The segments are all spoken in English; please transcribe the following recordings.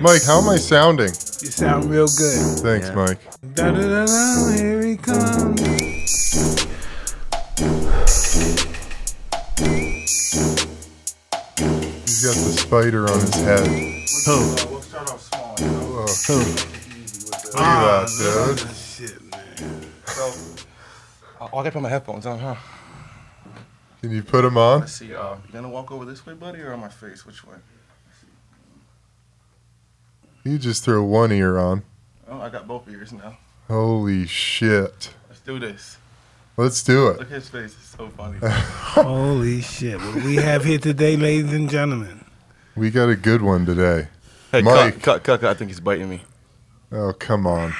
Mike, how am I sounding? You sound real good. Thanks, Mike. Da da da da, here he comes. He's got the spider on his head. Who? We'll start off small. Whoa, Who? look at that, dude. Shit, man. So, oh, I gotta put my headphones on, huh? Can you put them on? Let's see. Uh, you gonna walk over this way, buddy, or on my face? Which way? You just throw one ear on. Oh, I got both ears now. Holy shit. Let's do this. Let's do it. Look at his face. It's so funny. Holy shit. What we have here today, ladies and gentlemen. We got a good one today. hey, Mike. cut, cut, cut, cut. I think he's biting me. Oh, come on.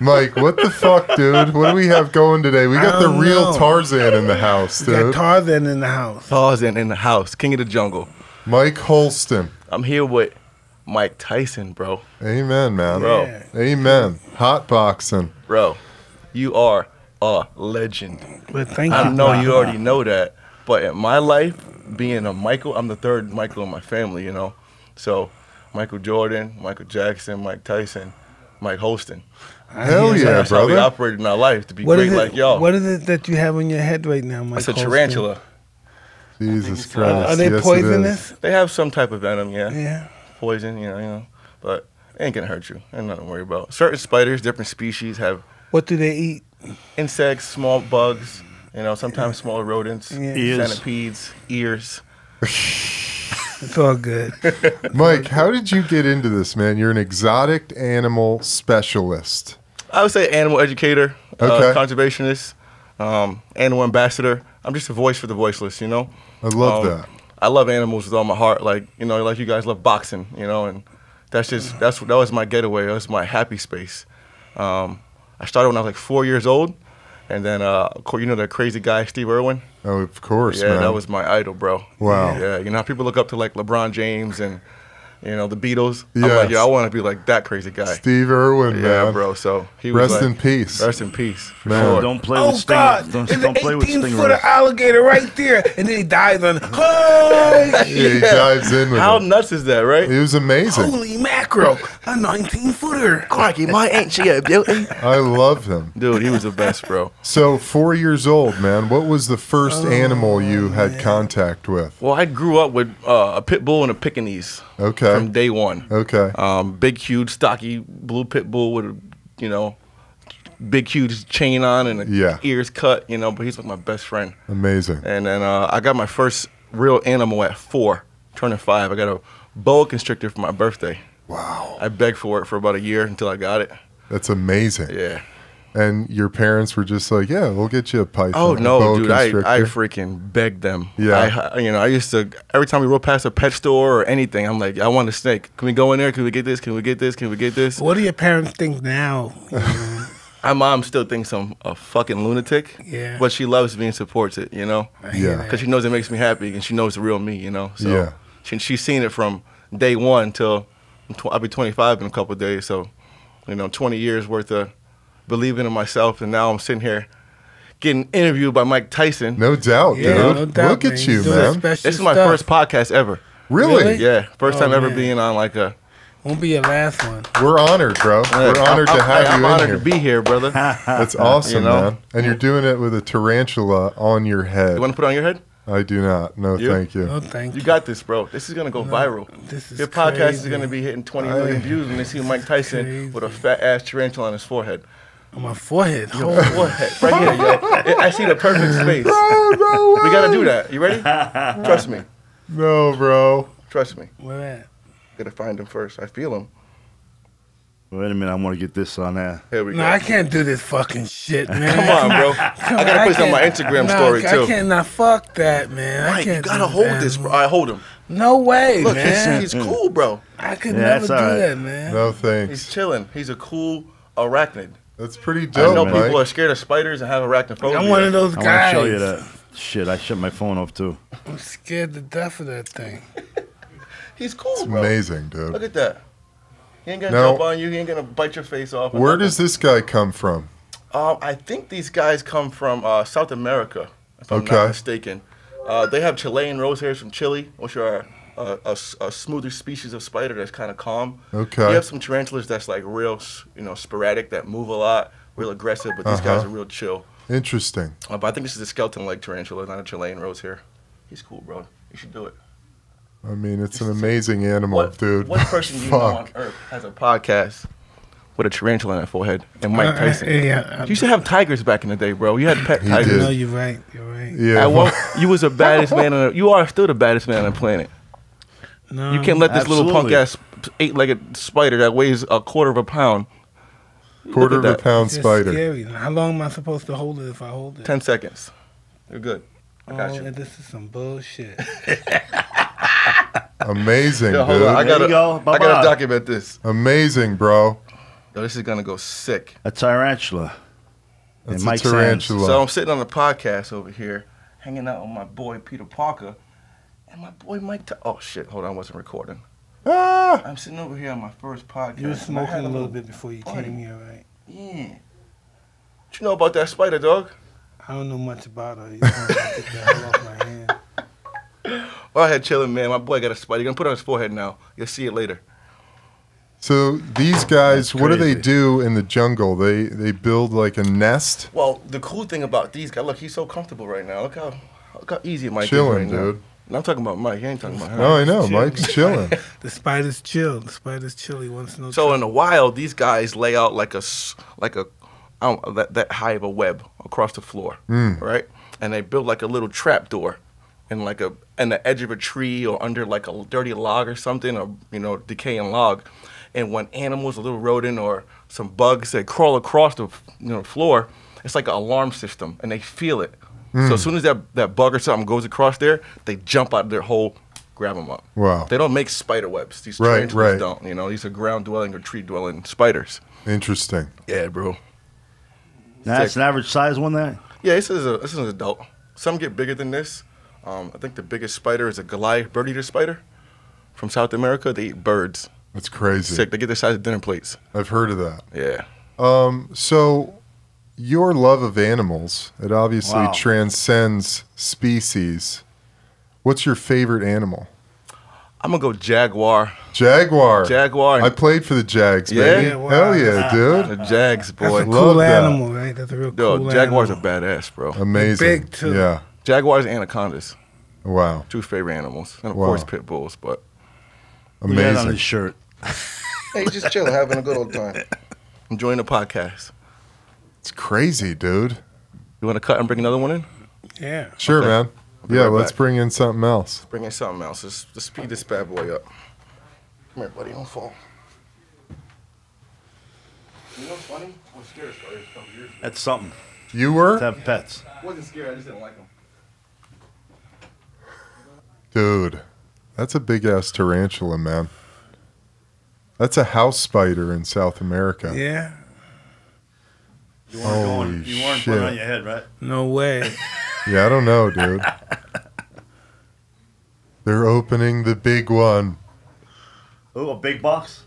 Mike, what the fuck, dude? What do we have going today? We got the real know. Tarzan in the house, We got dude. Tarzan in the house. Tarzan in the house, king of the jungle. Mike Holston. I'm here with Mike Tyson, bro. Amen, man. Bro. Yeah. Amen. Hot boxing. Bro, you are a legend. But thank I you. know Bob. you already know that, but in my life, being a Michael, I'm the third Michael in my family, you know. So, Michael Jordan, Michael Jackson, Mike Tyson, Mike Holston. Hell hear yeah, That's how we brother. operate in our life to be What great it? like y'all. What is it that you have on your head right now, Mike? It's a Holston? tarantula. Jesus. Christ. Are they yes, it is. poisonous? They have some type of venom, yeah, Yeah. Poison, you know, you know, but it ain't gonna hurt you. Ain't nothing to worry about. Certain spiders, different species have What do they eat? insects, small bugs, you know, sometimes small rodents, Yeah. Ears. centipedes, ears. It's all good. Mike, how did you get into this, man? You're an exotic animal specialist. I would say animal educator, Okay. uh, conservationist, um, animal ambassador. I'm just a voice for the voiceless, you know. I love Um, that. I love animals with all my heart, like you know, like you guys love boxing, you know, and that's just that's that was my getaway. That was my happy space. Um, I started when I was like four years old, and then uh, you know that crazy guy Steve Irwin. Oh, of course, Yeah, man. that was my idol, bro. Wow. Yeah, you know how people look up to like LeBron James and you know the Beatles. I'm like, yo, I want to be like that crazy guy. Steve Irwin, yeah, man. bro. So he was Rest like- in peace. Rest in peace. For Man. sure. Don't play oh with sting. God! Don't, There's don't an play with 18 stingrays. footer alligator right there, and then he dies on. Holy, Yeah, he dives in with How it. nuts is that, right? It was amazing. holy mackerel! A 19 footer. Crikey, my ain't she a beauty? I love him. Dude, he was the best, bro. So, four years old, man. What was the first Oh, animal you had contact with? Well, I grew up with uh, a pit bull and a Pekingese Okay. From day one. Okay. Um, big, huge, stocky blue pit bull with a, you know, big, huge chain on and Yeah. ears cut, you know. But he's like my best friend. Amazing. And then uh, I got my first real animal at four, turning five. I got a boa constrictor for my birthday. Wow. I begged for it for about a year until I got it. That's amazing. Yeah. And your parents were just like, yeah, we'll get you a python. Oh no, boa dude! I, I freaking begged them. Yeah. I, you know, I used to every time we rode past a pet store or anything, I'm like, I want a snake. Can we go in there? Can we get this? Can we get this? Can we get this? What do your parents think now? My mom still thinks I'm a fucking lunatic. Yeah. But she loves me and supports it. You know, Yeah. because she knows it makes me happy and she knows the real me. You know. So Yeah. She, she's seen it from day one till I'm tw- I'll be 25 in a couple of days. So, you know, 20 years worth of believing in myself, and now I'm sitting here getting interviewed by Mike Tyson. No doubt, Yeah, dude. no doubt, Look man. at you, doing man. This is my stuff. first podcast ever. Really? Really? Yeah, first Oh, time ever man. being on like a. Won't be your last one. We're honored, bro. We're honored I'm, to have I'm you honored here. to be here, brother. That's awesome, You know? man. And you're doing it with a tarantula on your head. You want to put it on your head? I do not. No, You? thank you. Oh, thank You you. got this, bro. This is gonna go viral. This is Your podcast is gonna be hitting 20 million I- views when they see Mike Tyson crazy. with a fat ass tarantula on his forehead. On my forehead. Your Holy forehead, right here, yo. I see the perfect space. No, We gotta do that. You ready? Trust me. no, bro. Trust me. Where at? Gotta find him first. I feel him. Wait a minute, I want to get this on there. Here we No, go. No, I can't do this fucking shit, man. Come on, bro. I gotta put this on my Instagram no, story I too. can't. Nah, fuck that, man. I Mike, can't you gotta do hold that, this, bro. man. I hold him. No way, Look, man. he's, he's cool, bro. I could Yeah, never do all right. that, man. No, thanks. He's chilling. He's a cool arachnid. That's pretty I dope, know man. people are scared of spiders and have arachnophobia. I'm one of those guys. I want guys. to show you that. Shit, I shut my phone off too. I'm scared to death of that thing. He's cool, It's bro. amazing, dude. Look at that. He ain't gonna Now- jump on you. He ain't gonna bite your face off. Where nothing. does this guy come from? Um, I think these guys come from uh, South America, if I'm Okay. not mistaken. Uh, they have Chilean rose hairs from Chile, which are a, a s- a smoother species of spider that's kind of calm. Okay. You have some tarantulas that's like real, you know, sporadic that move a lot, real aggressive, but these guys Uh-huh. are real chill. Interesting. Uh, but I think this is a skeleton leg tarantula, not a Chilean rose hair. He's cool, bro. You should do it. I mean, it's an amazing animal, What, dude. what person do you know on earth has a podcast with a tarantula on their forehead and Mike Uh, Tyson? yeah, you used to have tigers back in the day, bro. You had pet tigers. did. No, you're right. You're right. Yeah. At one, you was the baddest man on. The, you are still the baddest man on the planet. No, You can't let this little punk ass eight-legged spider that weighs a quarter of a pound. quarter of at a pound It's spider. Scary. How long am I supposed to hold it if I hold it? Ten seconds. You're good. I got oh, you. this is some bullshit. Amazing, Yo, hold dude. on. I There you gotta, go. I gotta document this. Amazing, bro. Yo, this is gonna go sick. A tarantula. That's a Mike Sands. tarantula. So I'm sitting on the podcast over here, hanging out with my boy Peter Parker, and my boy Mike. Ty- oh shit! Hold on, I wasn't recording. ah, I'm sitting over here on my first podcast. You were smoking a little bit before you party. came here, right? Yeah. What you know about that spider, dog? I don't know much about her. You just want to get the hell off my hand. Well, I had chilling, man. My boy got a spider. You're gonna put it on his forehead now. You'll see it later. so these guys, what do they do in the jungle? They they build like a nest, Well, the cool thing about these guys, look, he's so comfortable right now. Look how, look how easy Mike chilling, is right now. dude. And I'm talking about Mike. He ain't talking about him. Oh, I know. Chill. Mike's chilling. The spider's chill. The spider's chill. He wants no So trouble. in the wild, these guys lay out like a like a I don't, that that high of a web across the floor, Mm. right? And they build like a little trap door, in like a in the edge of a tree or under like a dirty log or something, or you know decaying log. And when animals, a little rodent or some bugs, they crawl across the you know floor, it's like an alarm system, and they feel it. Mm. So as soon as that that bug or something goes across there, they jump out of their hole, grab them up. Wow. They don't make spider webs. These Right, tarantulas right. don't. You know, these are ground dwelling or tree dwelling spiders. Interesting. Yeah, bro. Now, that's an average size one there. Yeah, this is a this is an adult. Some get bigger than this. Um, I think the biggest spider is a Goliath bird eater spider from South America. They eat birds. That's crazy. Sick. They get the size of dinner plates. I've heard of that. Yeah. Um, so your love of animals, it obviously Wow. transcends species. What's your favorite animal? I'm gonna go jaguar. Jaguar. Jaguar. I played for the Jags, Yeah? baby. Yeah, wow. Hell yeah, dude. the Jags, That's boy. a Love cool that. animal, right? That's a real Yo, cool jaguars animal. are badass, bro. Amazing. big, too. Yeah. Jaguars anacondas. Wow. Two favorite animals, and of Wow. course pit bulls. But Look at on Amazing. his shirt. hey, just chilling, having a good old time, enjoying the podcast. It's crazy, dude. You want to cut and bring another one in? Yeah. Sure, Okay. man. Yeah, right let's back. bring in something else. Bring in something else. Let's, let's speed this bad boy up. Come here, buddy. Don't fall. You know what's funny? I was scared of spiders a couple years ago. That's something You were? to were? have pets. I wasn't scared. I just didn't like them. Dude, that's a big ass tarantula, man. That's a house spider in South America. Yeah. You weren't Holy going. You weren't putting it on shit. your head, right? No way. Yeah, I don't know, dude. They're opening the big one. Oh, a big box.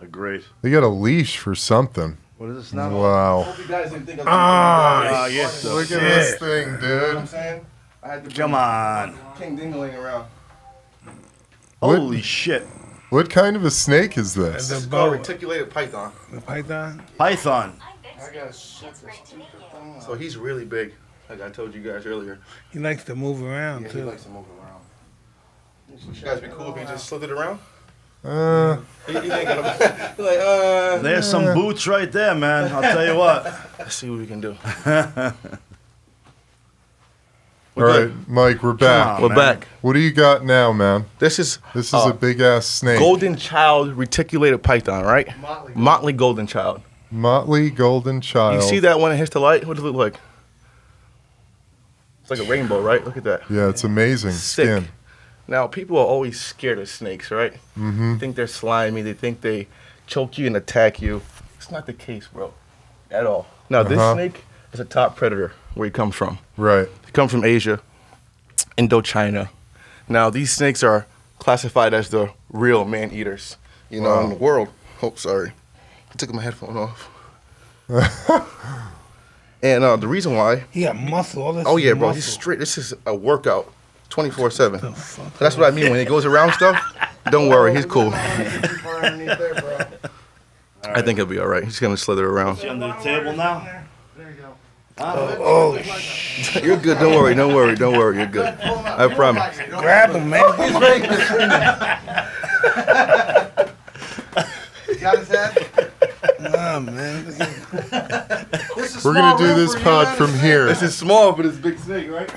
A great. They got a leash for something. What is this now? Wow. hope you guys didn't think I was Ah, Ah, yes. Look at this thing, You know what I'm dude. saying? I had to Come on. King Dingling around. What- Holy shit. What kind of a snake is The this? It's a boa. reticulated python. The python. Python. I got shut this stupid thing. So he's really big, like I told you guys earlier. He likes to move around Yeah, he likes to move around. You guys be cool if he just slid it around? Uh, He, he ain't gonna, he's like, uh. There's some boots right there, man. I'll tell you what. Let's see what we can do. all right, Mike, we're back. on. We're man. back. What do you got now, man? This is This is uh, a big ass snake. golden child reticulated python, right? Motley, golden child. Motley golden child. You see that when it hits the light? What does it look like? It's like a rainbow, right? Look at that. Yeah, it's amazing. Sick. Skin. Now, people are always scared of snakes, right? Mm-hmm. They think they're slimy. They think they choke you and attack you. It's not the case, bro, at all. Now, this Uh-huh. snake is a top predator where he comes from. Right. He comes from Asia, Indochina. Now, these snakes are classified as the real man eaters, you know, Wow. in the world. Oh, sorry. I took my headphone off. and uh, the reason why He got muscle. All this Oh yeah, bro. muscle. He's straight. This is a workout twenty four seven. That's what I mean when he goes around stuff. Don't worry, he's cool. I think he'll be all right. He's gonna slither around. Is he under the table now? There you go. Oh, You're good. Don't worry. Don't worry. Don't worry. You're good. I promise. grab him, man. Got his head? Nah, man. Look at- This is We're gonna do room this pod and from his here. This is small, but it's big snake, right?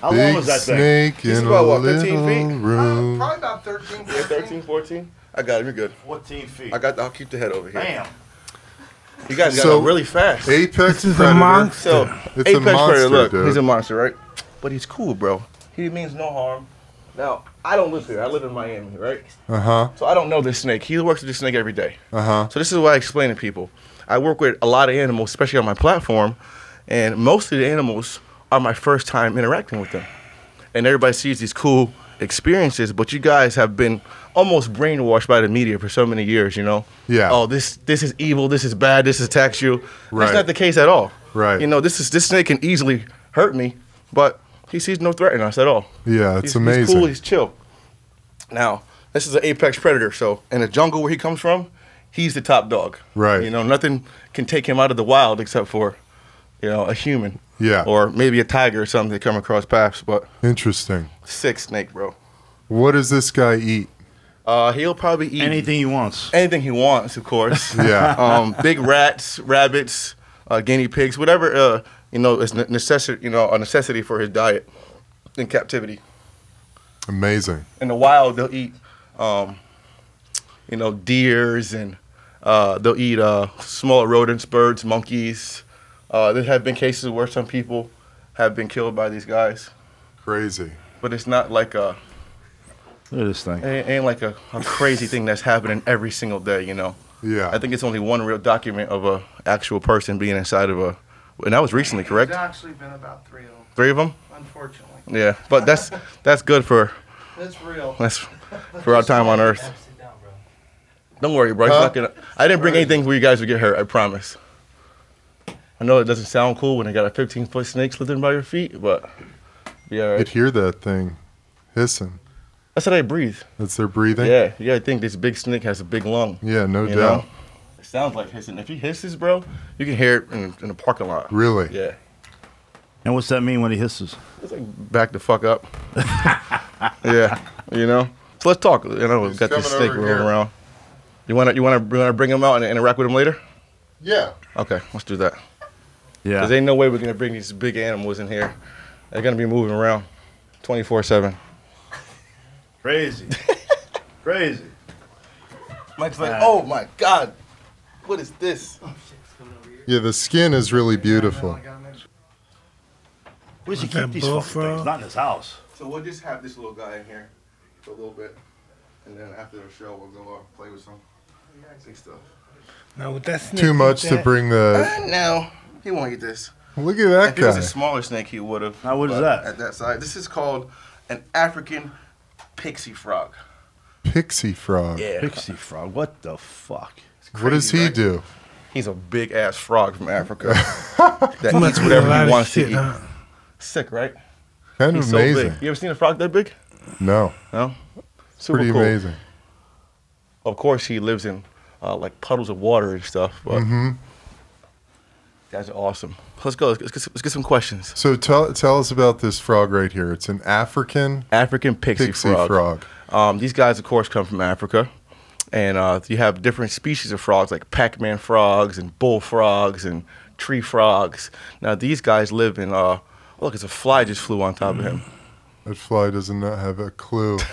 How long Big was that thing? snake He's in a about, what, little 15 feet? Uh, probably about 13, 14. 13, 14. I got him. You're good. 14 feet. I got. I'll keep the head over here. Damn. You guys got So- him really fast. Apex This is a monster. So It's a monster, Predator, look, dude. he's a monster, right? But he's cool, bro. He means no harm. Now, I don't live here. I live in Miami, right? Uh huh. So I don't know this snake. He works with this snake every day. Uh huh. So this is what I explain to people. I work with a lot of animals, especially on my platform, and most of the animals are my first time interacting with them. And everybody sees these cool experiences, but you guys have been almost brainwashed by the media for so many years, you know? Yeah. Oh, this this is evil, this is bad, this attacks you. Right. That's not the case at all. Right. You know, this is this snake can easily hurt me, but he sees no threat in us at all. Yeah, it's He's- He's amazing. cool. He's chill. Now, this is an apex predator. So, in the jungle where he comes from, he's the top dog. Right. You know, nothing can take him out of the wild except for, you know, a human. Yeah. Or maybe a tiger or something that come across paths. But Interesting. sick snake, bro. What does this guy eat? Uh, he'll probably eat Anything he wants. anything he wants, of course. Yeah. um, big rats, rabbits, uh, guinea pigs, whatever uh, you know it's ne- necessity. You know, a necessity for his diet in captivity. Amazing. in the wild they'll eat um, you know deers and uh, they'll eat uh, smaller rodents birds monkeys uh, there have been cases where some people have been killed by these guys Crazy. but it's not like a Look at this thing. it ain't like a, a crazy thing that's happening every single day you know Yeah. i think it's only one real document of a actual person being inside of a and that was recently correct There's actually been about three of them, three of them unfortunately. yeah but that's that's good for It's real. that's for our time on earth Don't worry, bro. It's Huh? not gonna- I didn't bring anything where you guys would get hurt. I promise. I know it doesn't sound cool when I got a 15 foot snake slithering by your feet, but yeah, Right. You'd hear that thing hissing. that's how they breathe. That's their breathing. Yeah, you gotta think this big snake has a big lung. Yeah, no you doubt. know? It sounds like hissing. If he hisses, bro, you can hear it in, in the parking lot. Really? Yeah. And what's that mean when he hisses? It's like back the fuck up. yeah, you know. So let's talk. You know, we've He's got this coming snake over rolling here. around. You wanna you wanna you wanna bring him out and interact with him later? Yeah. Okay, let's do that. Yeah. Cause ain't no way we're gonna bring these big animals in here. They're gonna be moving around, 24 seven. Crazy. Crazy. Mike's like, oh my god, what is this? Yeah, the skin is really beautiful. Where's he That keep these fucking bullfrog? things? Not in his house. So we'll just have this little guy in here for a little bit, and then after the show we'll go out and play with some big stuff. Now with that snake Too much to bring the. Uh, no, he won't eat this. Look at that If it was a smaller snake, he would have. Now, what is that? At that size, this is called an African pixie frog. Pixie frog. Yeah. Pixie frog. What the fuck? What does he right? do? He's a big ass frog from Africa that eats whatever lot he wants shit, to eat. huh? Sick, right? Kind of He's so amazing. big. You ever seen a frog that big? No, No. Super pretty cool. amazing. Of course, he lives in uh, like puddles of water and stuff. But hmm guys are awesome. Let's go. Let's get, let's get some questions. So tell tell us about this frog right here. It's an African African pixie, pixie frog. frog. Um, these guys, of course, come from Africa, and uh, you have different species of frogs, like Pac-Man frogs and bullfrogs and tree frogs. Now, these guys live in. Uh, look, it's a fly just flew on top of him. That fly does not have a clue.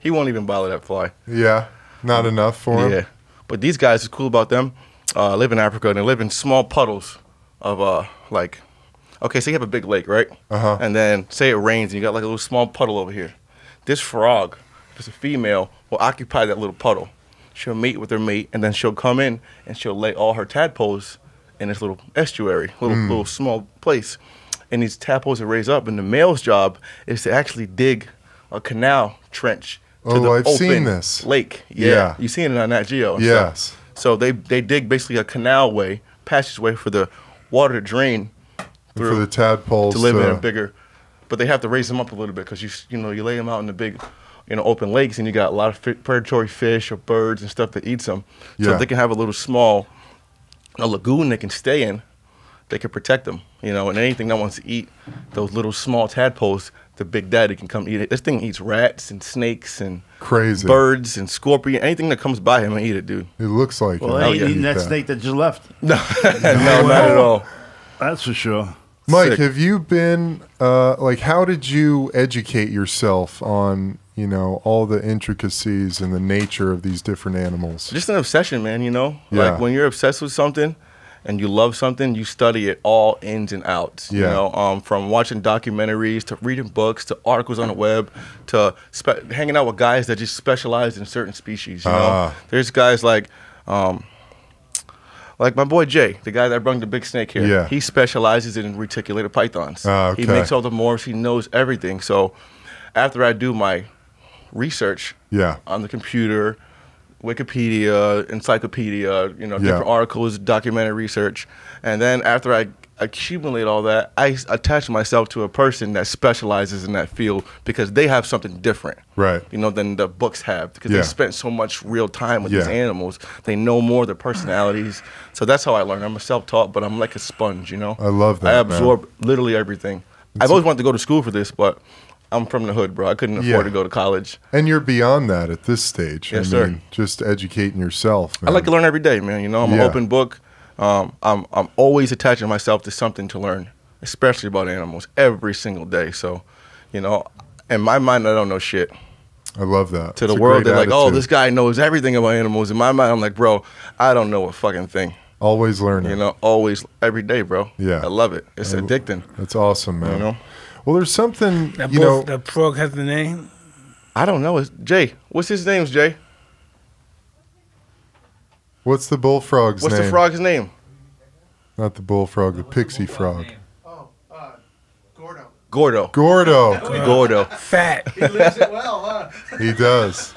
He won't even bother that fly. yeah, not enough for him. Yeah, but these guys, what's cool about them, uh, live in Africa and they live in small puddles of uh, like, okay, so you have a big lake, right? Uh-huh. And then say it rains and you got like a little small puddle over here. This frog, it's a female, will occupy that little puddle. She'll mate with her mate and then she'll come in and she'll lay all her tadpoles in this little estuary, little Hmm. little small place. And these tadpoles are raised up, and the male's job is to actually dig a canal trench to Oh, the I've open seen this. lake. Yeah, Yeah. you seen it on Nat Geo. and stuff. Yes. So they they dig basically a canal way, passageway for the water to drain for through the tadpoles to live in a bigger. But they have to raise them up a little bit because you you know you lay them out in the big, you know, open lakes and you got a lot of fi- predatory fish or birds and stuff that eats them. So Yeah. if they can have a little small, a lagoon they can stay in, they can protect them. You know, and anything that wants to eat those little small tadpoles, the big daddy can come eat it. This thing eats rats and snakes and Crazy. birds and scorpion, anything that comes by him and eat it, dude. It looks like Well, it. they Hell ain't yeah. eating that Eat snake that just left. No, no, not at all. That's for sure. Mike, Sick. have you been uh, like? How did you educate yourself on you know all the intricacies and the nature of these different animals? just an obsession, man. You know, Yeah. like when you're obsessed with something and you love something, you study it all ins and outs. Yeah. You know, um, from watching documentaries to reading books to articles on the web to spe- hanging out with guys that just specialize in certain species. You know, Ah. there's guys like. Um, like my boy Jay, the guy that brung the big snake here, Yeah. he specializes in reticulated pythons. Ah, He makes all the morphs. He knows everything. So, after I do my research, Yeah, on the computer, Wikipedia, encyclopedia, you know, Yeah. different articles, documentary research. And then after I accumulate all that, I attach myself to a person that specializes in that field because they have something different. Right. You know, than the books have because Yeah. they spent so much real time with these animals. They know more their personalities. So that's how I learn. I'm a self-taught, but I'm like a sponge, you know? I love that, I man. absorb literally everything. I've always wanted to go to school for this, but I'm from the hood, bro. I couldn't afford Yeah. to go to college. and you're beyond that at this stage. Yes, I sir. just educating yourself. I like to learn every day, man. You know, I'm Yeah. an open book. Um, I'm I'm always attaching myself to something to learn, especially about animals, every single day. So, you know, in my mind, I don't know shit. I love that. To the It's world, they're like, "Oh, this guy knows everything about animals." In my mind, I'm like, "Bro, I don't know a fucking thing." always learning. You know, always, every day, bro. Yeah. I love it. It's I- addicting. That's awesome, man. You know, Well, there's something That you both, know. the frog has the name. I don't know. It's Jay. What's his name, Jay? What's the bullfrog's What's name? the frog's name? Not the bullfrog, the pixie frog. Oh, uh, Gordo. Gordo. Gordo. Gordo. Fat. He lives it well, huh? He does.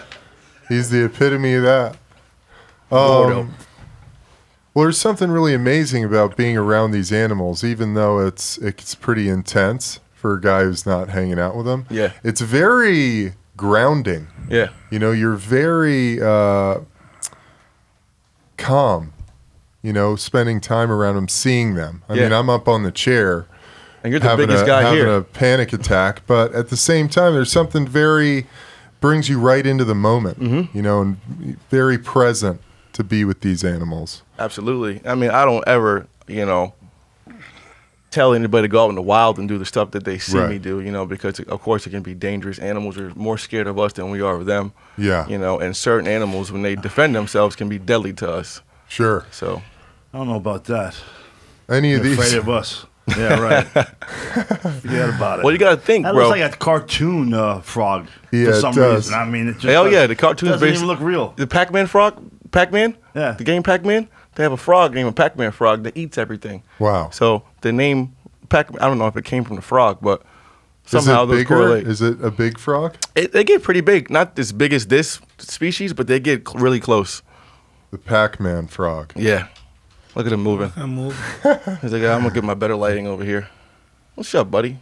He's the epitome of that. Gordo. Um, well, there's something really amazing about being around these animals, even though it's it's pretty intense for a guy who's not hanging out with them. Yeah. It's very grounding. Yeah. You know, you're very uh, calm. You know, spending time around them, seeing them. I Yeah. mean, I'm up on the chair And you're the having biggest a, guy having here. a panic attack, but at the same time, there's something very brings you right into the moment. Mm-hmm. You know, and very present to be with these animals. Absolutely. I mean, I don't ever, you know, tell anybody to go out in the wild and do the stuff that they see Right. me do, you know, because of course it can be dangerous. Animals are more scared of us than we are of them. Yeah. You know, and certain animals when they defend themselves can be deadly to us. Sure. So I don't know about that. Any of They're these? afraid of us. Yeah, right. Forget about it. well you gotta think, that bro. looks like a cartoon uh, frog Yeah, for it some does. reason. I mean, it just Hell yeah, the cartoon's doesn't based- even look real. the Pac Man frog Pac Man? Yeah. The game Pac Man? They have a frog named a Pac Man frog that eats everything. Wow. So the name Pac I don't know if it came from the frog, but Is somehow it those bigger? correlate. Is it a big frog? It, they get pretty big. Not as big as this species, but they get cl- really close. The Pac-Man frog. Yeah. Look at him moving. I'm moving. He's like, I'm gonna get my better lighting over here. What's up, buddy?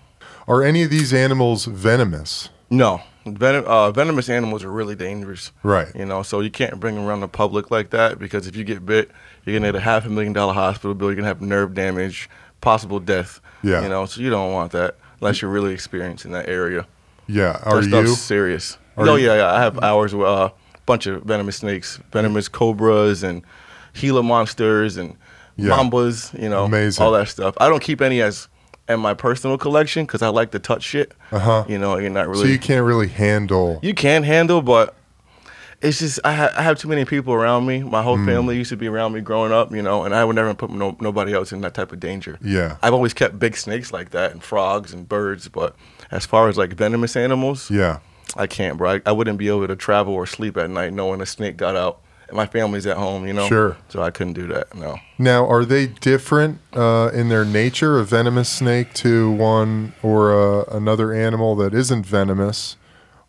Are any of these animals venomous? No, Venom, uh, venomous animals are really dangerous. Right. You know, so you can't bring them around the public like that because if you get bit, you're gonna get a half a million dollar hospital bill. You're gonna have nerve damage, possible death. Yeah. You know, so you don't want that unless you're really experienced in that area. Yeah. Are that you? serious. Are oh you- yeah, yeah. I have hours with a uh, bunch of venomous snakes, venomous cobras, and Gila monsters and Yeah. mambas. You know, Amazing. all that stuff. I don't keep any as in my personal collection because I like to touch shit. Uh-huh. You know, you're not really. So you can't really handle. You can handle, but it's just I, ha- I have too many people around me. My Mm. whole family used to be around me growing up, you know, and I would never put no, nobody else in that type of danger. Yeah. I've always kept big snakes like that and frogs and birds, but as far as like venomous animals, Yeah. I can't, bro. I, I wouldn't be able to travel or sleep at night knowing a snake got out and my family's at home, you know. Sure. So I couldn't do that. No. Now, are they different uh, in their nature, a venomous snake to one or uh, another animal that isn't venomous?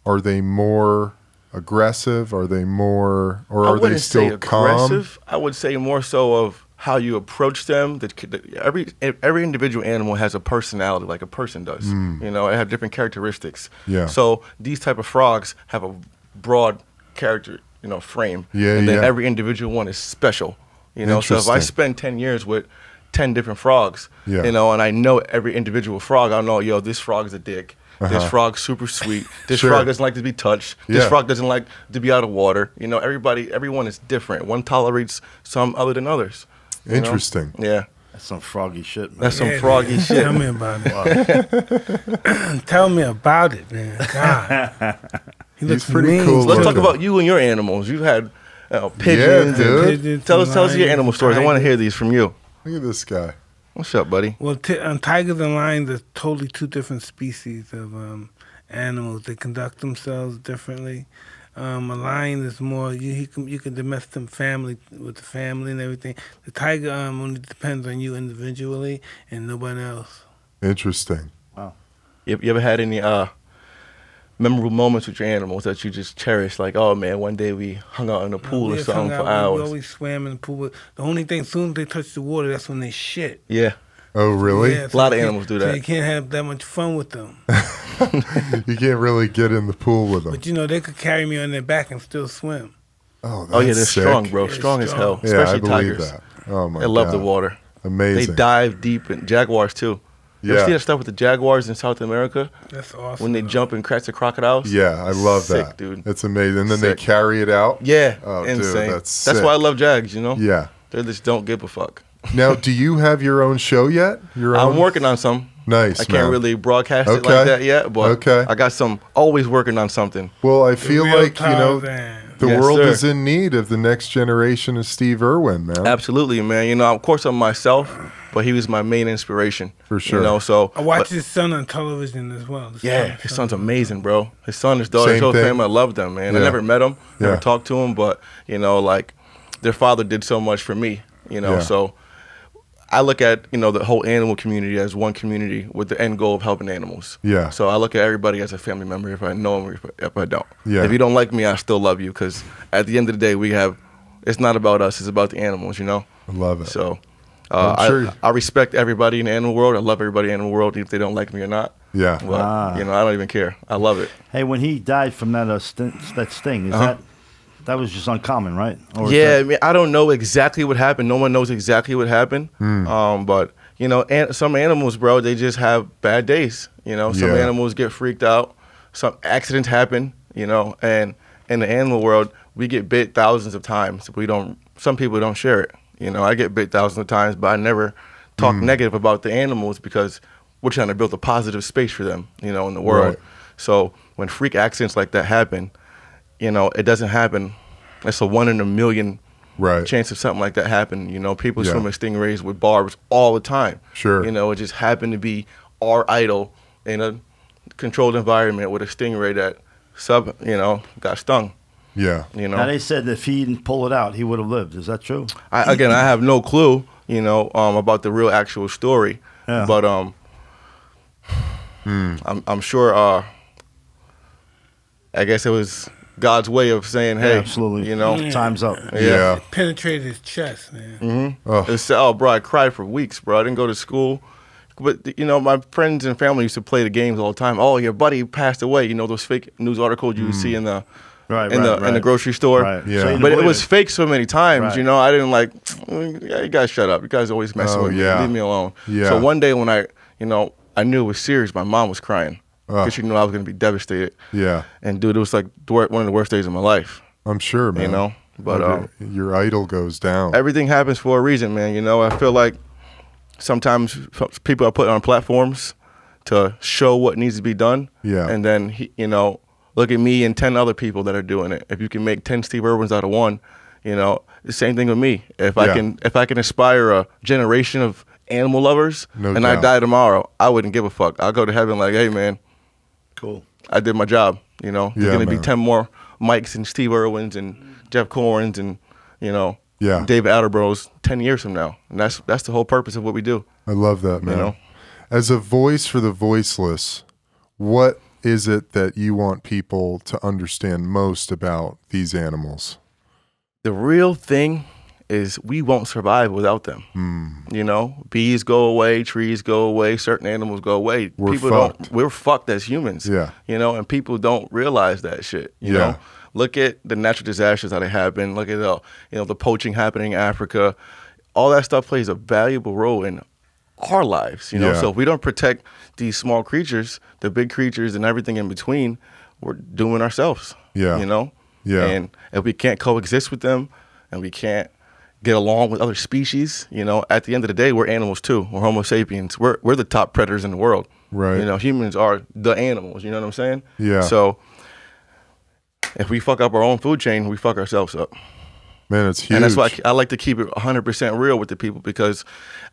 Are they more aggressive? Are they more, or are they still calm? I would say more so of how you approach them. That that every every individual animal has a personality, like a person does. You know, it have different characteristics. Mm. Yeah. So these type of frogs have a broad character, you know, frame. Yeah, And then yeah. every individual one is special. You know, so if I spend ten years with ten different frogs, Yeah. you know, and I know every individual frog, I know, yo, this frog is a dick. This Uh-huh. frog's super sweet. This Sure. frog doesn't like to be touched. This Yeah. frog doesn't like to be out of water. You know, everybody, everyone is different. One tolerates some other than others. you know? Interesting. Yeah, That's some froggy shit, man. that's some Yeah, froggy man. shit. Tell me about it. Tell me about it, man. God. He looks pretty mean. cool Let's talk about you and your animals. You've had uh, pigeons. dude. and- Pigeons Tell us, and tell us your lions, animal stories. I want to hear these from you. Look at this guy. What's up, buddy? Well, t- um, tigers and lions are totally two different species of um, animals. They conduct themselves differently. Um, a lion is more you, you can you can domestic family with the family and everything. The tiger um, only depends on you individually and nobody else. Interesting. You, you ever had any uh, memorable moments with your animals that you just cherish? Like, oh man, one day we hung out in the pool We or something for out, we- We always swam in the pool. The only thing, as soon as they touch the water, that's when they shit. Yeah, Oh, really? Yeah, A lot of animals do so that. you can't have that much fun with them. You can't really get in the pool with them. But you know, they could carry me on their back and still swim. Oh, that's oh yeah, they're sick. strong, bro. Yeah, Strong as hell. strong. Yeah, I Especially believe tigers. that. Oh my They love the water. Amazing. They dive deep in jaguars too. You Yeah. ever see that stuff with the jaguars in South America That's awesome. when they though. jump and catch the crocodiles? Yeah, I love Sick, that, dude. It's amazing. And then Sick. they carry it out. Yeah, Oh, dude, insane. that's that's sick. why I love jags. You know, Yeah. they just don't give a fuck. Now, do you have your own show yet? Your own? I'm working on some. Nice. I can't man. really broadcast it like that yet, but Okay. I got some. Always working on something. Well, I feel like you know Tarzan. the Yes, world sir. is in need of the next generation of Steve Irwin, man. Absolutely, man. You know, of course, I'm myself, but he was my main inspiration. For sure. You know, so I watch but- his son on television as well. The Yeah, son- his son's amazing, bro. His son, his daughter, Same his whole thing. family. I love them, man. I never met him, never Yeah. talked to him, but you know, like their father did so much for me. You know, Yeah. so I look at you know the whole animal community as one community with the end goal of helping animals. Yeah. So I look at everybody as a family member if I know them or if, if I don't. Yeah. If you don't like me, I still love you because at the end of the day, we have. It's not about us; it's about the animals. You know. I love it. So. Uh, I'm sure- I, I respect everybody in the animal world. I love everybody in the animal world, even if they don't like me or not. yeah. But Ah. you know, I don't even care. I love it. Hey, when he died from that uh, st- that sting, is Uh-huh. that that was just uncommon, right? Or is yeah, I mean, I don't know exactly what happened. No one knows exactly what happened. Hmm. Um, but you know, an- some animals, bro, they just have bad days. You know, some Yeah. animals get freaked out. Some accidents happen. You know, and in the animal world, we get bit thousands of times. We don't. Some people don't share it. You know, I get bit thousands of times, but I never talk Hmm. negative about the animals because we're trying to build a positive space for them. You know, in the world. Right. So when freak accidents like that happen, you know, it doesn't happen. It's a one in a million Right. chance of something like that happen. You know, people Yeah. swim with stingrays with barbs all the time. Sure. You know, it just happened to be our idol in a controlled environment with a stingray that sub, you know, got stung. Yeah. You Now know, they said if he didn't pull it out, he would have lived. Is that true? I, again, I have no clue, you know, um, about the real actual story, Yeah. but um, Hmm. I'm, I'm sure. Uh, I guess it was God's way of saying, "Hey, absolutely. you know, Yeah. Time's up. Yeah. penetrated his chest, man. Mm-hmm. Oh. It's, oh, bro, I cried for weeks, bro. I didn't go to school. But, you know, my friends and family used to play the games all the time. Oh, your buddy passed away. You know, those fake news articles you would see in the Right, in right, the in the grocery store. Right. Yeah. So But it believe was fake so many times, Right. you know. I didn't like, yeah, you guys shut up. You guys always messing Oh, with yeah. me. Leave me alone. Yeah. So one day when I, you know, I knew it was serious, my mom was crying. Because she knew I was going to be devastated. Yeah. And, dude, it was like one of the worst days of my life, I'm sure, man. you know. But, your, um, your idol goes down. everything happens for a reason, man. You know, I feel like sometimes people are put on platforms to show what needs to be done. Yeah. And then, he, you know, look at me and 10 other people that are doing it. If you can make 10 Steve Irwins out of one, you know, the same thing with me. If I can if I can inspire a generation of animal lovers No and I die tomorrow, I wouldn't give a fuck. I'll go to heaven like, hey man, Cool. I did my job. You know, there's Yeah, gonna be ten more Mikes and Steve Irwins and Jeff Corwins and you know, Yeah. David Attenboroughs ten years from now, and that's that's the whole purpose of what we do. I love that, man. know? As a voice for the voiceless, what is it that you want people to understand most about these animals? The real thing is we won't survive without them. Hmm. You know, bees go away, trees go away, certain animals go away. We're people fucked. don't. We're fucked as humans. Yeah. You know, and people don't realize that shit. You Yeah. know, look at the natural disasters that have happened. Look at the you know the poaching happening in Africa. All that stuff plays a valuable role in our lives. You know, Yeah. so if we don't protect these small creatures, the big creatures, and everything in between, we're doing ourselves. Yeah. You know. Yeah. And if we can't coexist with them, and we can't get along with other species, you know, at the end of the day, we're animals too. We're Homo sapiens. We're we're the top predators in the world. Right. You know, humans are the animals. You know what I'm saying? Yeah. So if we fuck up our own food chain, we fuck ourselves up. Man, it's huge. And that's why I, I like to keep it 100% real with the people because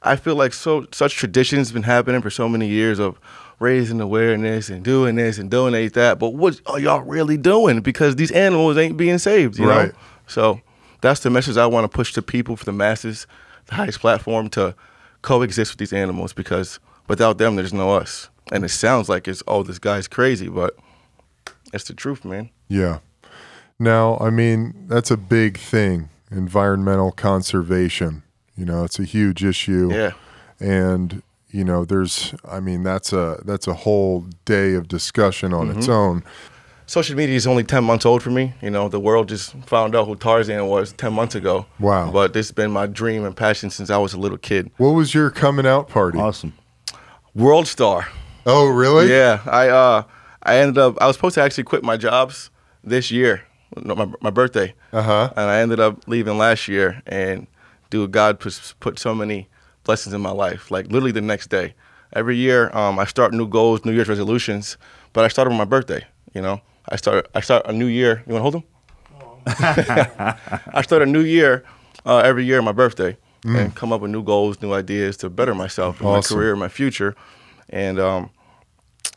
I feel like so such traditions have been happening for so many years of raising awareness and doing this and donate that. But what are y'all really doing? Because these animals ain't being saved, you Right. know? So that's the message I want to push to people, for the masses, the highest platform to coexist with these animals because without them, there's no us. And it sounds like it's, oh, this guy's crazy, but it's the truth, man. Yeah. Now, I mean, that's a big thing. Environmental conservation. You know, it's a huge issue. Yeah. And, you know, there's I mean, that's a that's a whole day of discussion on Mm-hmm. its own. Social media is only 10 months old for me. You know, the world just found out who Tarzan was 10 months ago. Wow. But this has been my dream and passion since I was a little kid. What was your coming out party? Awesome. WorldStar. Oh, really? Yeah. I uh I ended up I was supposed to actually quit my jobs this year. No, my, my birthday. Uh-huh. And I ended up leaving last year and dude, God put, put so many blessings in my life. Like literally the next day. Every year, um, I start new goals, New Year's resolutions, but I started on my birthday. You know, I start I start a new year. You want to hold them? I start a new year uh, every year on my birthday and come up with new goals, new ideas to better myself in Awesome. my career, my future. And um,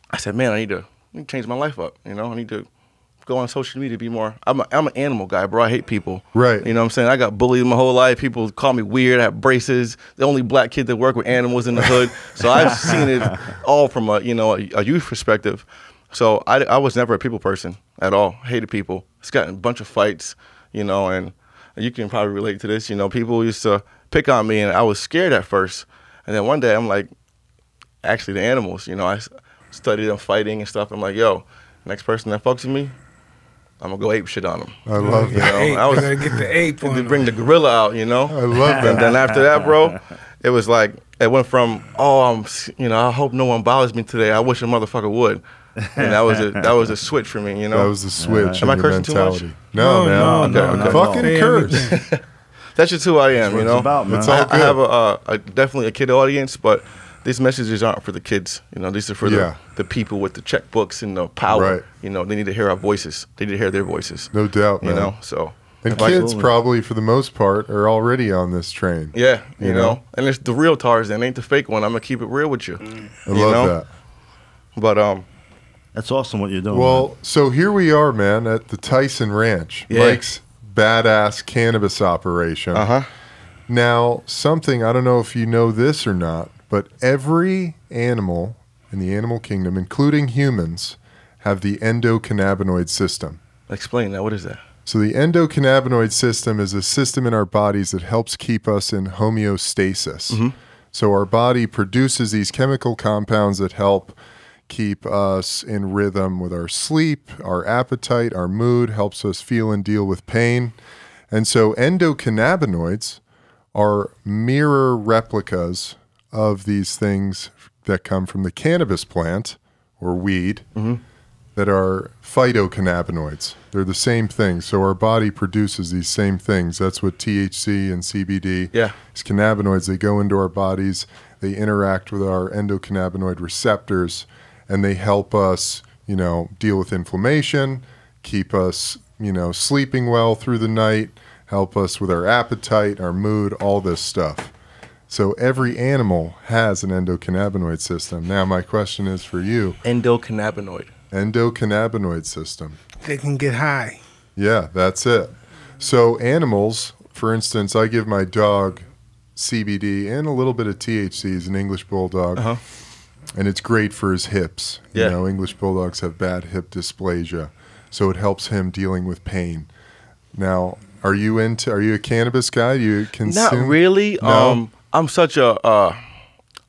I said, man, I need to, I need to change my life up. You know, I need to go on social media, be more. I'm, a, I'm an animal guy, bro. I hate people. Right. You know what I'm saying? I got bullied my whole life. People call me weird. I have braces. The only black kid that work with animals in the hood. So I've seen it all from a you know a, a youth perspective. So I, I was never a people person at all. Hated people. It's gotten a bunch of fights. You know, and you can probably relate to this. You know, people used to pick on me, and I was scared at first. And then one day I'm like, actually the animals. You know, I studied them fighting and stuff. I'm like, yo, next person that fucks with me, I'm gonna go ape shit on them. I love You that. know, I was gonna get the ape on to him. bring the gorilla out. You know, I love and that. then after that, bro, it was like it went from oh, I'm you know, I hope no one bothers me today. I wish a motherfucker would. And that was a that was a switch for me. You know, That was a switch Am I your cursing too much? No, No, man. no, no, no, Fucking Say curse. that's just who I am. That's what you it's know, about, man. It's I, I have a, a, a definitely a kid audience, but these messages aren't for the kids. You know, these are for Yeah. the, the people with the checkbooks and the power. Right. You know, they need to hear our voices. They need to hear their voices. No doubt, You man. know, so And if I- kids probably for the most part are already on this train. Yeah, you, You know? know? and it's the real Tarzan, ain't the fake one. I'm gonna keep it real with you. I you love know? that. But um, That's awesome what you're doing. Well, so here we are, man, at the Tyson Ranch, Yeah. Mike's badass cannabis operation. uh huh. Now, something I don't know if you know this or not, but every animal in the animal kingdom, including humans, have the endocannabinoid system. Explain that. What is that? So the endocannabinoid system is a system in our bodies that helps keep us in homeostasis. So our body produces these chemical compounds that help keep us in rhythm with our sleep, our appetite, our mood, helps us feel and deal with pain. And so endocannabinoids are mirror replicas of these things that come from the cannabis plant or weed mm-hmm. that are phytocannabinoids. They're the same thing. So our body produces these same things. That's what THC and CBD. Yeah. These cannabinoids, they go into our bodies, they interact with our endocannabinoid receptors, and they help us, you know, deal with inflammation, keep us, you know, sleeping well through the night, help us with our appetite, our mood, all this stuff. So every animal has an endocannabinoid system. Now my question is for you, Endocannabinoid. endocannabinoid system. They can get high. Yeah, that's it. So animals, for instance, I give my dog CBD and a little bit of THC. He's an English bulldog, Uh-huh. And it's great for his hips. Yeah. You know, English bulldogs have bad hip dysplasia, so it helps him dealing with pain. Now, Are you into? Are you a cannabis guy? Do you consume? Not really. No? Um, I'm such a uh,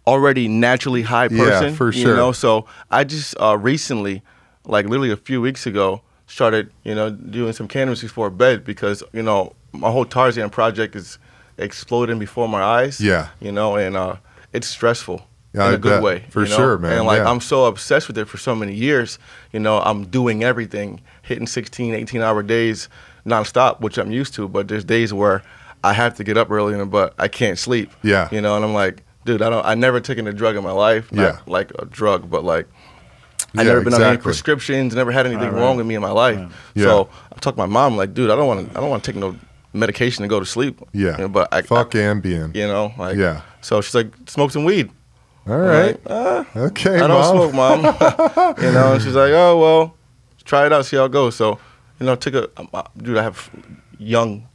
already naturally high person. Yeah, for You know, so I just uh, recently, like literally a few weeks ago, started you know doing some cannabis before bed because you know my whole Tarzan project is exploding before my eyes. Yeah. You know, and uh, it's stressful. Yeah, in I a good bet. way, For you know? sure, man, And like yeah. I'm so obsessed with it for so many years. You know, I'm doing everything, hitting 16, 18 hour days nonstop, which I'm used to. But there's days where I have to get up early, but I can't sleep. Yeah. You know, and I'm like, dude, I don't. I never taken a drug in my life. Not Yeah. Like a drug, but like. I Yeah, never been on any prescriptions. Never had anything Right, right. wrong with me in my life. Yeah. So I talked to my mom, like, dude, I don't want to. I don't want to take no medication to go to sleep. Yeah. You know, but I, Fuck I, Ambien. you know, like, Yeah. So she's like, smoke some weed. All like, "Uh, okay, I don't mom. smoke, mom. you know, and she's like, oh well, try it out, see how it goes. So, you know, took a dude. I have young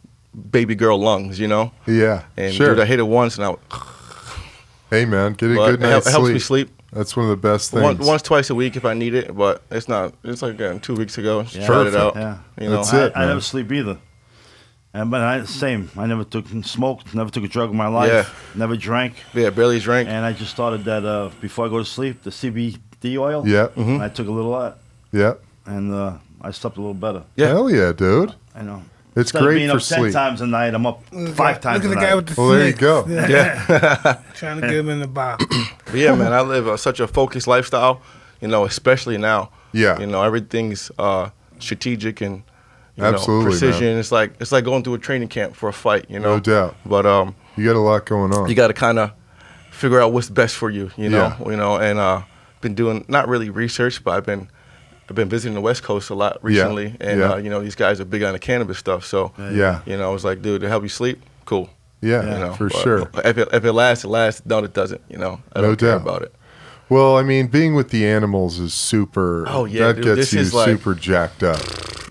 baby girl lungs, you know, Yeah. and sure. dude, I hit it once, and I hey, man, get a good it, hel- night's it helps sleep. me sleep. That's one of the best things. One, once, twice a week if I need it, but it's not. It's like again, two weeks ago. Just Yeah. tried it Perfect. out. Yeah. You know, That's I, it, I man. never sleep either. And but I same. I never took smoked. Never took a drug in my life. Yeah. Never drank. yeah, barely drank. And I just started that uh, before I go to sleep, the CBD oil. Yeah. And I took a little of that, yeah. and uh, I slept a little better. Yeah. Hell yeah, dude. I know. It's Instead of great being for up ten sleep. times a night, I'm up Look at five the guy- times Look at the guy with the Well, there you go. Yeah. Trying to get him in the box. But yeah, man, I live uh, such a focused lifestyle. You know, especially now. Yeah. You know, everything's uh, strategic and you Absolutely, know, precision. man. It's like it's like going through a training camp for a fight. You know, No doubt. But um, You got a lot going on. you got to kind of figure out what's best for you. You know, Yeah. you know, and uh, been doing not really research, but I've been I've been visiting the West Coast a lot recently, and Yeah. Uh, you know, these guys are big on the cannabis stuff. So yeah. you know, I was like, dude, to help you sleep, cool. Yeah, You know, for sure. If it, if it lasts, it lasts. No, it doesn't. You know, I No don't care doubt. about it. Well, I mean, being with the animals is super. Oh, yeah, that dude, gets this you is like- super jacked up.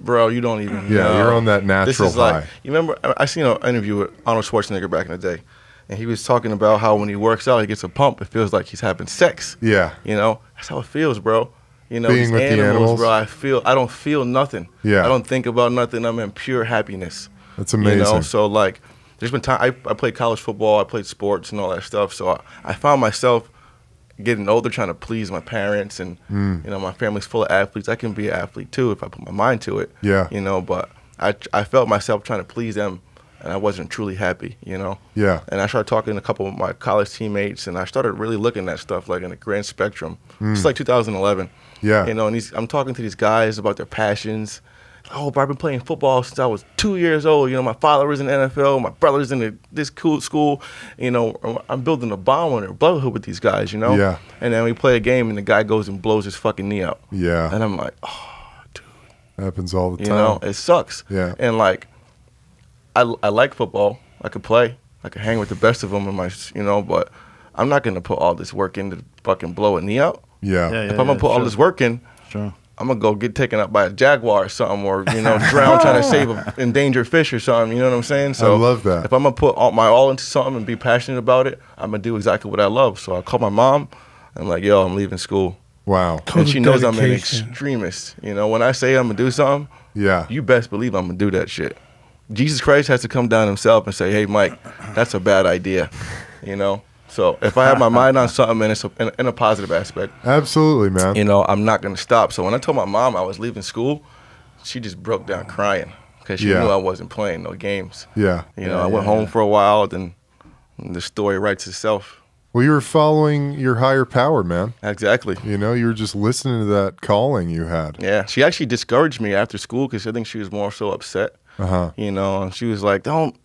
bro. You don't even. Yeah, know. you're on that This natural is like high. you remember. I seen an interview with Arnold Schwarzenegger back in the day, and he was talking about how when he works out, he gets a pump. It feels like he's having sex. Yeah, You know, that's how it feels, bro. You know, Being these with the animals, animals? bro. I feel. I don't feel nothing. Yeah. I don't think about nothing. I'm in pure happiness. that's You amazing. know, so like, there's been time I, I played college football, I played sports and all that stuff. So I, I found myself getting older, trying to please my parents, and Mm. you know, my family's full of athletes. I can be an athlete too if I put my mind to it. Yeah. You know, but I I felt myself trying to please them, and I wasn't truly happy. You know. yeah, And I started talking to a couple of my college teammates, and I started really looking at stuff like in a grand spectrum. It's like 2011. Mm. yeah, You know, and these, I'm talking to these guys about their passions. Oh, but I've been playing football since I was two years old. You know, my father was in the NFL, my brother's in the, this cool school. You know, I'm building a bond with a brotherhood with these guys. You know. Yeah. And then we play a game, and the guy goes and blows his fucking knee out, yeah. and I'm like, oh, dude. happens all the time. you know, it sucks. Yeah. And like, I, I like football. I could play. I could hang with the best of them in my, you know, but I'm not gonna put all this work in to fucking blow a knee out. yeah, Yeah, if I'm gonna put all this work in, Sure. I'm gonna go get taken up by a jaguar or something, or you know, drown trying to save an endangered fish or something. You know what I'm saying? So I love that. If I'm gonna put all, my all into something and be passionate about it, I'm gonna do exactly what I love. So I call my mom. I'm like, yo, I'm leaving school, Wow. And she knows I'm an extremist. You know, when I say I'm gonna do something, Yeah, you best believe I'm gonna do that shit. Jesus Christ has to come down himself and say, "Hey, Mike, that's a bad idea," you know. So if I have my mind on something and it's a, in, in a positive aspect, absolutely, man. you know, I'm not gonna stop. So when I told my mom I was leaving school, she just broke down crying because she Yeah. knew I wasn't playing no games. yeah. You know, Yeah, I went yeah, home yeah. for a while, then the story writes itself. Well, you were following your higher power, man. Exactly. You know, you were just listening to that calling you had. Yeah, she actually discouraged me after school because I think she was more so upset. Uh huh. you know, and she was like, "Don't,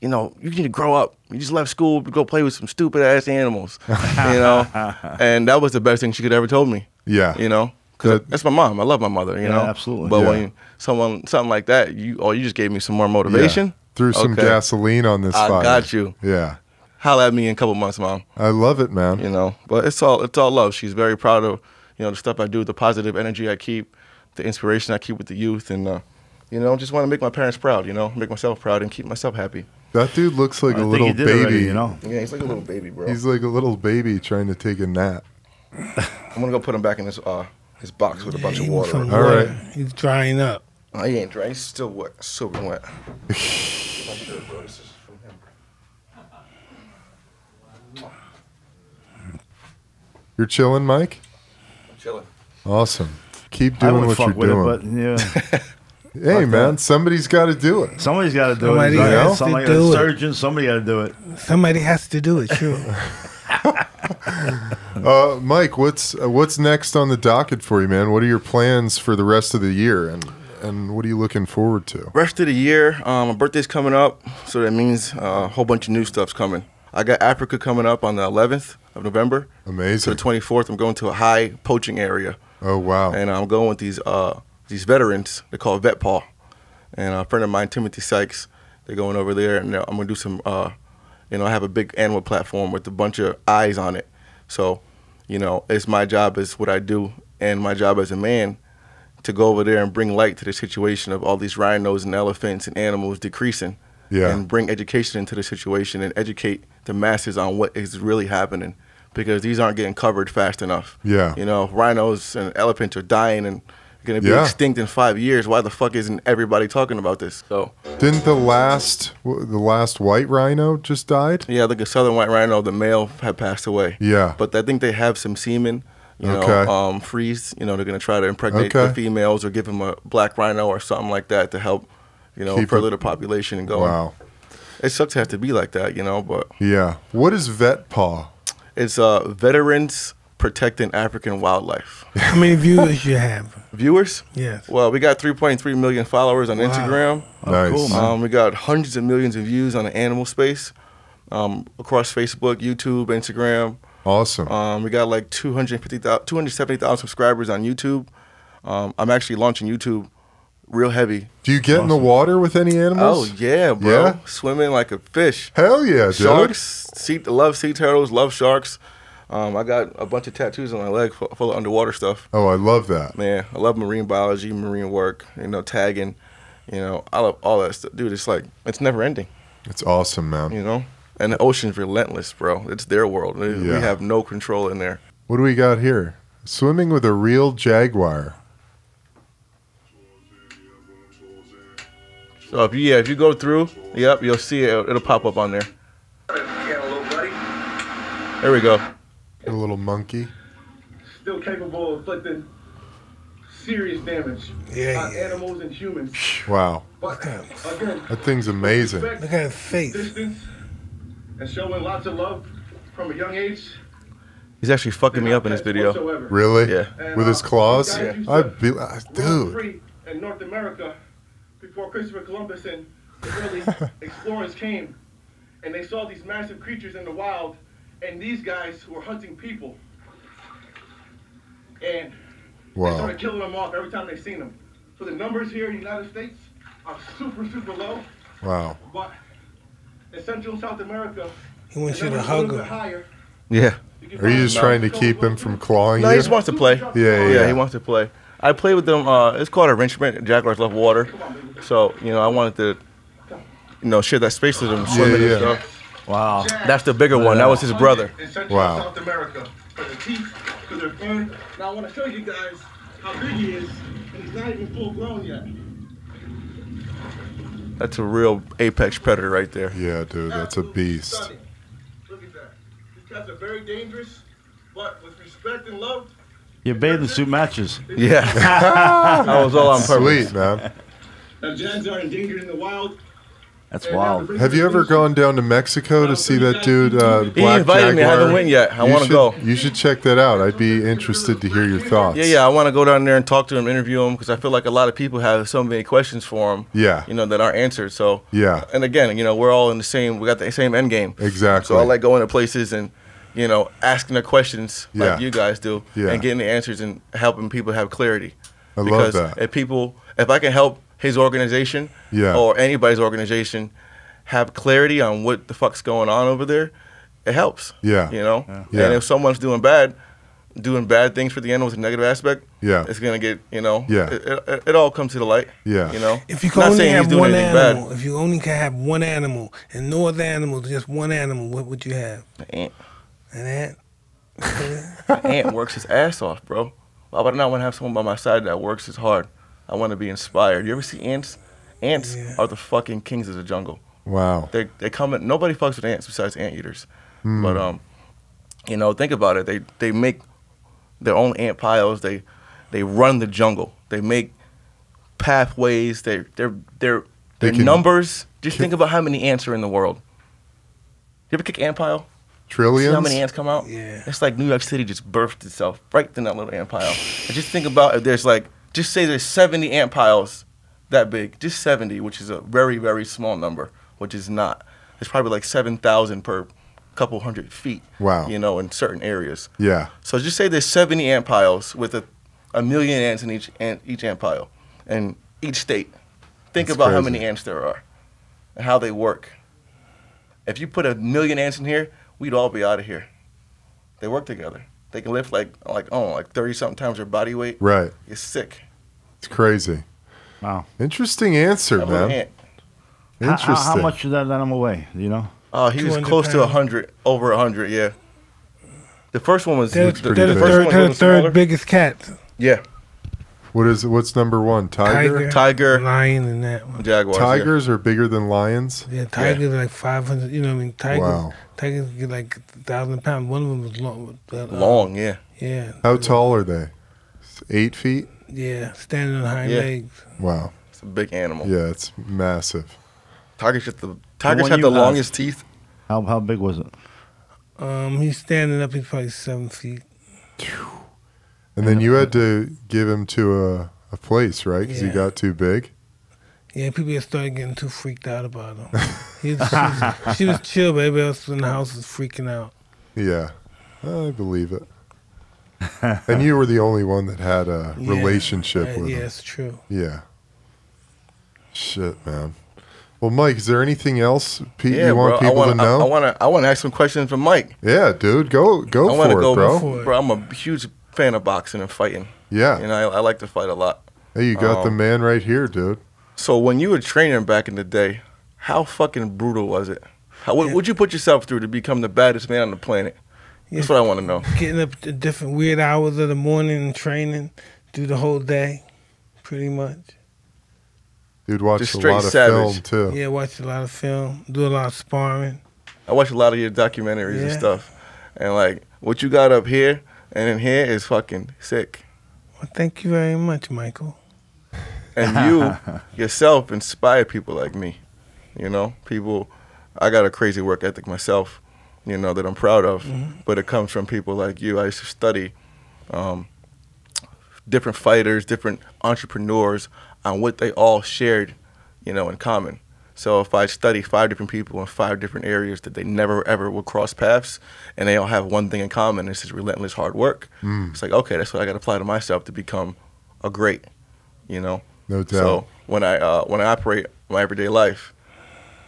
you know, you need to grow up. You just left school to go play with some stupid ass animals, you know." and that was the best thing she could ever told me, Yeah. you know, because That- that's my mom. I love my mother, you Yeah, know. absolutely. But Yeah. when someone something like that, you oh, you just gave me some more motivation. Yeah. Threw some Okay. gasoline on this I fire. got you. Yeah. Holla at me in a couple months, mom. I love it, man. You know, but it's all it's all love. She's very proud of you know the stuff I do, the positive energy I keep, the inspiration I keep with the youth, and uh, you know, just want to make my parents proud. You know, make myself proud and keep myself happy. That dude looks like I a think little you did baby. already, you know. Yeah, he's like a little baby, bro. He's like a little baby trying to take a nap. I'm gonna go put him back in his uh his box with a bunch He of water. some All water. right. He's drying up. Oh, he ain't dry. He's still wet, soaking wet. You're chilling, Mike. I'm chilling. Awesome. Keep doing would what fuck you're with doing. it, but yeah, hey, man, somebody's got to do it. somebody's got to do Somebody it. has to somebody, do a it. surgeon, somebody got to do it. Somebody has to do it, sure. Uh, Mike, what's uh, what's next on the docket for you, man? What are your plans for the rest of the year, and and what are you looking forward to? Rest of the year, um, my birthday's coming up, so that means uh, a whole bunch of new stuff's coming. I got Africa coming up on the 11th of November. To Amazing. the 24th, I'm going to a high poaching area, Oh wow. and I'm going with these uh, these veterans. They're called Vet Paw, and a friend of mine, Timothy Sykes. They're going over there, and I'm gonna do some. Uh, you know, I have a big animal platform with a bunch of eyes on it. So, you know, it's my job as what I do, and my job as a man to go over there and bring light to the situation of all these rhinos and elephants and animals decreasing. Yeah. And bring education into the situation and educate the masses on what is really happening because these aren't getting covered fast enough. Yeah. You know, rhinos and elephants are dying and going to be Yeah. extinct in five years. Why the fuck isn't everybody talking about this? So, Didn't the last the last white rhino just died? yeah, like a southern white rhino, the male had passed away. Yeah. But I think they have some semen, you Okay. know, um, freeze. You know, they're going to try to impregnate Okay. the females or give them a black rhino or something like that to help, you know, Keep further the population and go. Wow. It sucks to have to be like that, you know, but Yeah. What is vet paw? it's uh, veterans protecting African wildlife. How many viewers you have? Viewers? Yes. Well, we got 3.3 million followers on Instagram. nice. cool, man. Um, we got hundreds of millions of views on the animal space um, across Facebook, YouTube, Instagram. Awesome. Um, we got like 250,000 270,000 subscribers on YouTube. Um, I'm actually launching YouTube real heavy. Do you get in the water with any animals? Oh yeah, bro! Yeah? Swimming like a fish. Hell yeah, dude. Sharks, sea, love sea turtles, love sharks. Um, I got a bunch of tattoos on my leg full, full of underwater stuff. Oh, I love that. Man, I love marine biology, marine work. You know, tagging. You know, I love all that stuff, dude. It's like it's never ending. It's awesome, man. You know, and the ocean's relentless, bro. It's their world. Yeah. We have no control in there. What do we got here? Swimming with a real jaguar. So if you yeah, if you go through, yep, you'll see it. It'll pop up on there. There we go. A little monkey. Still capable of inflicting serious damage Yeah, on yeah. animals and humans. Wow. But again, That thing's amazing. respect, Look at his face. distance, and showing lots of love from a young age. He's actually fucking me up in this video. Whatsoever. Really? Yeah. And, With his uh, claws? guys used I'd be, uh, dude. free in North America before Christopher Columbus and the early explorers came, and they saw these massive creatures in the wild, and these guys were hunting people, and they started killing them off every time they seen them. So the numbers here in the United States are super, super low, Wow. but in Central and South America, He wants you to a hug little bit him. higher. Yeah. Are you just them. trying to keep him from clawing No, you? he just wants to play. Yeah, yeah, Yeah, yeah. he wants to play. I played with them. Uh, it's called arrangement. Jaguars love water, so you know I wanted to, you know, share that space with him, swimming yeah. and stuff. Wow. That's the bigger one. That was his brother. In Central Wow. South America. For their teeth, for their fur. Now I want to show you guys how big he is, and he's not even full grown yet. That's a real apex predator right there. Yeah, dude, that's a beast. stunning. Look at that. These cats are very dangerous, but with respect and love, Your bathing suit matches. Yeah, that was all on purpose. Sweet, man. now jags are endangered in the wild. That's wild. Have you ever gone down to Mexico to see that dude, uh, He Black invited me. I haven't went yet. I want to go. You should check that out. I'd be interested to hear your thoughts. Yeah, yeah. I want to go down there and talk to him, interview him, because I feel like a lot of people have so many questions for him. Yeah. You know that aren't answered. So. Yeah. And again, you know, we're all in the same. We got the same end game. Exactly. So I like going to places and, you know, asking the questions Yeah. like you guys do, Yeah. and getting the answers and helping people have clarity. I love because that. if people, if I can help his organization, Yeah. or anybody's organization, have clarity on what the fuck's going on over there, it helps. Yeah. You know. Yeah. And if someone's doing bad, doing bad things for the animals, a negative aspect, Yeah. it's gonna get, you know, Yeah. it, it, it all comes to the light. Yeah. You know. If you Not can only saying have one anything animal, if you only can have one animal and no other animals, just one animal, what would you have? An ant, An ant? an ant works his ass off, bro. Why would I not want to have someone by my side that works as hard? I want to be inspired. You ever see ants? Ants Yeah. are the fucking kings of the jungle. Wow. They they come in. Nobody fucks with ants besides anteaters. But um, you know, think about it. They they make their own ant piles. They they run the jungle. They make pathways. They they're they're They their can- numbers. Just can- think about how many ants are in the world. You ever kick ant pile? See Trillions? how many ants come out? Yeah. It's like New York City just birthed itself right in that little ant pile. And just think about if there's like, just say there's 70 ant piles that big, just 70, which is a very, very small number, which is not. It's probably like 7,000 per couple hundred feet. Wow. You know, in certain areas. Yeah. So just say there's 70 ant piles with a, a million ants in each ant, each ant pile, and each state. Think That's about how many ants there are, and how they work. If you put a million ants in here, we'd all be out of here. They work together. They can lift like like oh like 30 something times their body weight. Right. It's sick. It's crazy. Wow. Interesting answer, That little man. ant. How, Interesting. how, how much did that animal weigh? Do you know? Oh, he was 200 close to pounds. 100, over 100, yeah. The first one was They're, the, they're the big. first third, one they're the was third biggest cat. Yeah, What is what's number one? Tiger. Tiger. lion, and that one. Jaguars. yeah. Tigers are bigger than lions. Yeah, tigers are like five hundred. You know, what I mean, tigers. Wow. Tigers get like thousand pounds. One of them was long. uh, Long, yeah. Yeah. How tall are they? Eight feet. Yeah, standing on hind Yeah. legs. Wow. It's a big animal. Yeah, it's massive. Tigers just the tigers one have the have- longest teeth. How how big was it? Um, he's standing up. He's probably seven feet. And then you had to give him to a, a place, right? Because he got too big. Yeah, people had started getting too freaked out about him. He was, she, was, she was chill, but everybody else in the house was freaking out. Yeah, I believe it. and you were the only one that had a Yeah. relationship Uh, with yeah, him. Yeah, it's true. Yeah. Shit, man. Well, Mike, is there anything else Pete Yeah, you want bro. People want to know? I, want to. I want to ask some questions from Mike. yeah, dude, go go I for want it, go, bro. For it. bro. I'm a huge fan of boxing and fighting. Yeah. You know, I, I like to fight a lot. Hey, you got the Um, man right here, dude. So when you were training back in the day, how fucking brutal was it? How, what would you put yourself through to become the baddest man on the planet? That's what I want to know. Getting up at different weird hours of the morning and training through the whole day, pretty much. Dude watched Just a lot of savage. film too. Yeah, watch a lot of film, do a lot of sparring. I watch a lot of your documentaries and stuff, and like what you got up here and in here is fucking sick. Well, thank you very much, Michael. and you yourself inspire people like me. You know, people. I got a crazy work ethic myself. You know that I'm proud of, but it comes from people like you. I used to study um, different fighters, different entrepreneurs, on what they all shared, you know, in common. So if I study five different people in five different areas that they never ever would cross paths, and they all have one thing in common, it's just relentless hard work. It's like okay, that's what I got to apply to myself to become a great, you know. No doubt. So when I uh, when I operate my everyday life,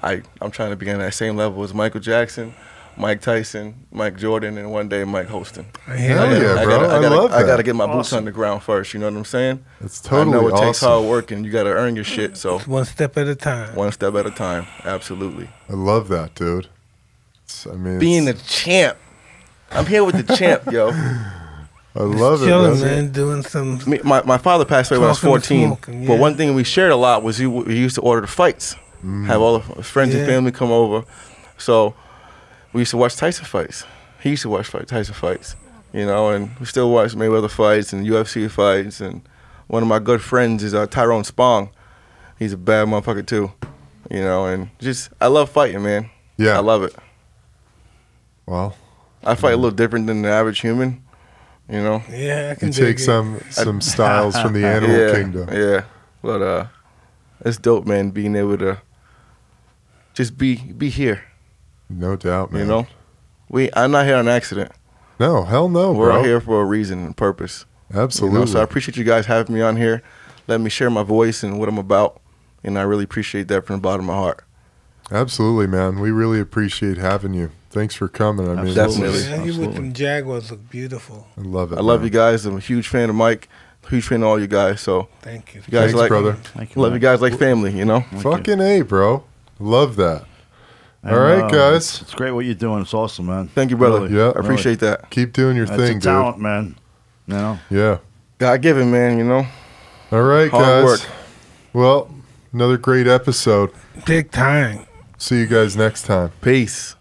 I I'm trying to be on that same level as Michael Jackson, Mike Tyson, Mike Jordan, and one day Mike Holston. I hear Hell that. yeah, I bro. gotta, I I gotta, love I gotta get my boots on the ground first. You know what I'm saying? It's totally I know it awesome. takes hard work, and you gotta earn your shit. So One step at a time. one step at a time. Absolutely. I love that, dude. It's, I mean, Being the it's- champ. I'm here with the champ, yo. I love it, Chilling, man. man, doing some. Me, my, my father passed away when I was 14. smoking, But one thing we shared a lot was he, he used to order the fights, mm. have all the friends and family come over. So we used to watch Tyson fights. He used to watch fight, Tyson fights, you know, and we still watch Mayweather fights and UFC fights. And one of my good friends is uh, Tyrone Spong. He's a bad motherfucker too, you know, and just I love fighting, man. Yeah. I love it. Well, I fight a little different than the average human, you know. Yeah, I can you take it. some some styles from the animal yeah, kingdom. Yeah, but uh, it's dope, man. Being able to just be be here. No doubt, man. You know, we I'm not here on accident. No, hell no, We're bro. out here for a reason and purpose. you Absolutely. know? So I appreciate you guys having me on here. Let me share my voice and what I'm about, and I really appreciate that from the bottom of my heart. Absolutely, man. We really appreciate having you. Thanks for coming. I mean, this Definitely. Yeah, you with Absolutely. them Jaguars look beautiful. I love it. I love man. you guys. I'm a huge fan of Mike. Huge fan of all you guys. So Thank you. you guys Thanks, like brother. Thank you. love you guys like family. You know. Thank you. Fucking A, bro. Love that. And, All right, uh, guys. It's, it's great what you're doing. It's awesome, man. Thank you, brother. Really, Yeah. I appreciate that. Keep doing your It's thing, a dude. talent, man. You know. Yeah. God given, man. You know. All right, Hard guys. work. Well, another great episode. Big time. See you guys next time. Peace.